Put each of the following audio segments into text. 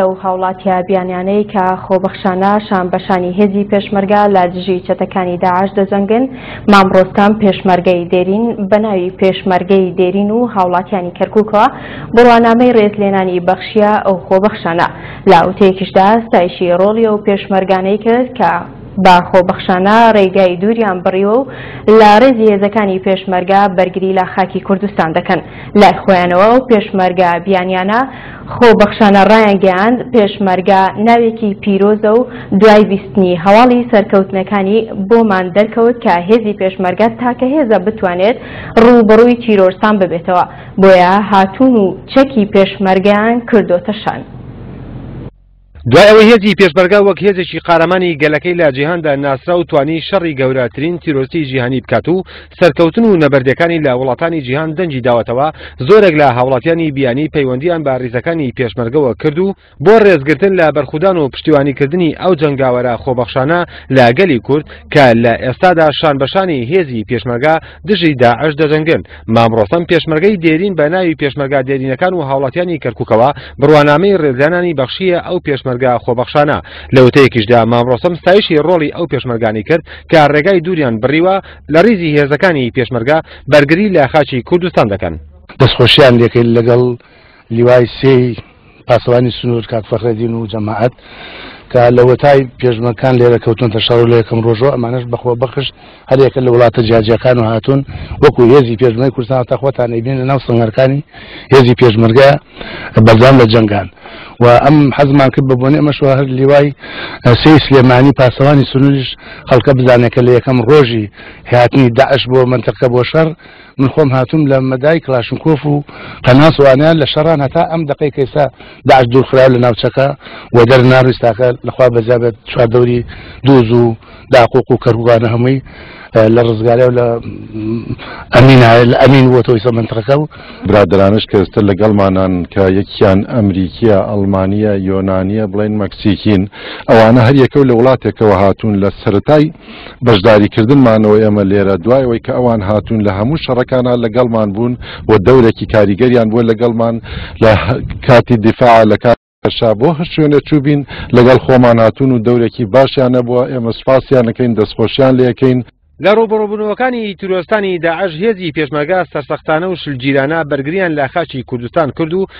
لەو هاوڵاتیە بیانیانەی کە خۆبەخشانە شان بە شانی هێزی پێشمەرگە لە دژی چەتەکانی داعش دەجەنگن، مام ڕۆستەم پێشمەرگەی دێرین بە ناوی پێشمەرگەی دێرین و هاوڵاتیانی کەرکوکەوە بڕوانامەی ڕێزلێنانی بەخشیە ئەو خۆبەخشانە، لە وتەیەکیشدا ستایشی ڕۆڵی ئەو پێشمەرگانەی کرد کە بە خۆبەخشانە ڕێگای دووریان بڕیوە و لە ڕێزی هێزەکانی پێشمەرگە بەرگری لە خاکی کوردستان دەکەن، لای خۆیانەوە ئەو پێشمەرگە بیانیانە، خۆبەخشانە ڕایانگەیاند، پێشمەرگە ناوێکی پیرۆزە و دوای بیستنی هەواڵی سەرکەوتنەکانی بۆمان دەرکەوت کە هێزی پێشمەرگە تاکە هێزە بتوانێت ڕووبەڕووی تیرۆرستان ببێتەوە، بۆیە هاتوون و چەکی پێشمەرگەیان کردۆتە شان. دوای ئەوەی هێزی پێشمەرگە وەک هێزێکی قارەمانی گەلەکەی لە جیهاندا ناسرا و توانی شەڕی گەورەترین تیرۆرستی جیهانی بکات و سەرکەوتن و نەبەردەکانی لە وڵاتانی جیهان دەنگی داوەتەوە زۆرێک لە هاوڵاتیانی بیانی پەیوەندیان بە ریزەکانی پێشمەرگەوە کرد و بۆ ڕێزگرتن لە بەرخودان و پشتیوانیکردنی ئەو جەنگاوەرە خۆبەخشانە لە گەلی کورد کە لە ئێستادا شان بەشانی هێزی پێشمەرگە دژی داعش دەجەنگن مام ڕۆستەم پێشمەرگەی دێرین بە ناوی پێشمەرگا دێرینەکان و هاوڵاتیانی کەرکوکەوە بڕوانامەی ڕێزلێنانی بەخشیە ئەو پێشمەرگا خۆبەخشانە لە وتەیەکیشدا مام ڕۆستەم ستایشی ڕۆڵی ئەو پێشمەرگانی کرد کە ڕێگای دووریان بڕیوە لە ڕیزی هێزەکانی پێشمەرگا بەرگری لە خاکی کوردستان دەکەن دەستخۆشیان لێکرد لەگەڵ لیوای سێی پاسەوانی سنوور کاک فەخرەدین و جەماعەت کە لەوەتای پێشمەکان لێرە کەوتونتە شەڕ لە یەکەم ڕۆژەوە ئەمانش بەخۆ بەخشت هەرێکە لە وڵاتە جیاجیەکان و هاتوون وەکو هێزی پێشمەی کوردستان تاخۆتان نبینە ناو سنگەرەکانی هێزی پێشمەرگە بەردام لە جەنگان و ئەم حەزمان کرد بەبوونی ئەمەش هەر لیوای سێ سلێمانی پاسەوانی سنووریش خەڵکە بزانێت کە لە یەکەم ڕۆژی هاتنی داعش بۆ منتەقە بۆ شەر من خۆم هاتووم لە مەدای کلاشنکۆف و قەناس وانیان لە شەڕان هەتا ئەم دقی کەسا داعش دوورخراو لە ناوچەکە و دەر ناڕویستاکە لەخوا بەزیابێت چوار دەوری دوز و داقۆق و کەرگوانە هەمووی لە ڕزگارە و لە ئەمین ئەمین وەتەوەی سەمەنتەکە و برادرانش کەستە لەگەڵمانان کە یەکیان ئەمریکیە ئەڵمانیە یۆنانیە بڵێن مەکسیکین ئەوانە هەر یەکە و لە وڵاتێکەوە هاتوون لە سەتای بەشداریکردنمانەوە ئێمە لێرە دوای ئەوەی کە ئەوان هاتوون لە هەموو شەڕەکانە لەگەڵمان بوون و دەورێکی کاریگەریان بووە لەگەڵمان لە کاتی دیفاع لە کات شا بۆ هەر شوێنە چوبین لەگەڵ خۆمان هاتوون و دەورێکی باشیان نەبووە ئێمە سوپاسیانەکەین دەستخۆشیان لەکەین لە ڕوبڕبوونەوەکانی تیرۆستانی داعش هێزی پێشمەرگە سەرسەختانە و شلگیرانە بەرگریان لە خاکی کوردستان کرد و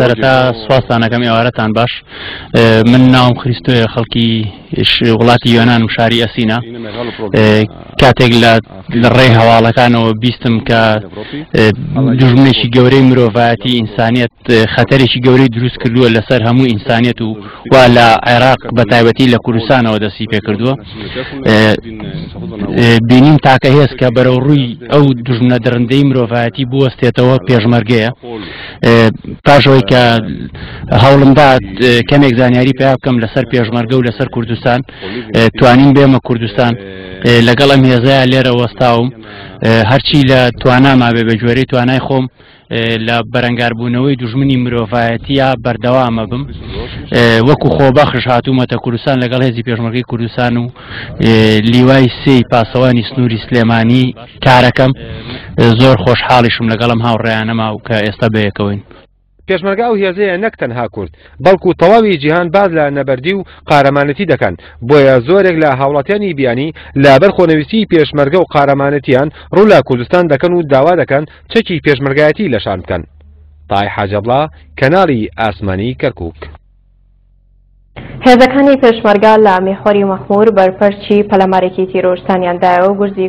سەرەتا سوپاستانەکەم ئێوارەتان باش من ناوم خریستۆیە خەڵکی وڵاتی یۆنان و شاری ئەسینا کاتێک لە لە ڕێ هەواڵەکانەوە بیستم کە دژمنێکی گەورەی مرۆڤایەتی ئینسانیت خەتەرێکی گەورەی دروست کردووە لەسەر هەموو ئینسانیت و وا لە عێراق بە تایبەتی لە کوردستانەوە دەستی پێ کردووە بینیم تاکە هێز کە بەرەو ڕووی ئەو دژمنە درندەی مرۆڤایەتی بوەستێتەوە پێشمەرگەیە پاشەوەی کە هەوڵمدا کەمێک زانیاری پیا بکەم لەسەر پێشمەرگە و لەسەر کوردستان توانین بێمە کوردستان لەگەڵ ئەم هێزەیە لێرە وەستاوم هەرچی لە توانامابێ بە گوێرەی توانای خۆم لە بەرەنگاربوونەوەی دوژمنی مرۆڤایەتە بەردەوامە بم وەکو خۆبەخش هاتوومەتە کوردستان لەگەڵ هێزی پێشمەکەی کوردستان و لیوای سی پاسەوانی سنووری سلێمانی کارەکەم زۆر خۆشحاڵیشم لەگەڵم هاوڕێیانەما و کە ئێستا بەیەکەوەین پێشمەرگا و هێزەیە نەک تەنها کورد بەڵکو تەواوی جیهان باز لە نەبەردی و قارەمانەتی دەکەن بۆیە زۆرێک لە هاوڵاتیانی بیانی لەبەر خۆنەویستی پێشمەرگە و قارەمانەتیان ڕوو لە کوردستان دەکەن و داوا دەکەن چەکی پێشمەرگایەتی لە شان بکەن. تای حاجەبڵا، کەناڵی ئاسمانی کەرکووک. هێزەکانی پێشمەرگە لە میحوەری مەخموور بەرپەرچی پەلامارێکی تیرۆرستانیان دایەوە و گورزی